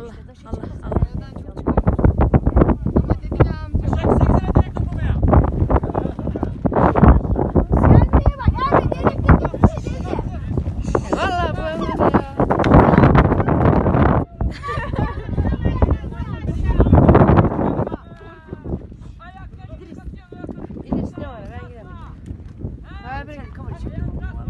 Allah Allah Allah. Beraber gidelim. Kamerayı çekelim.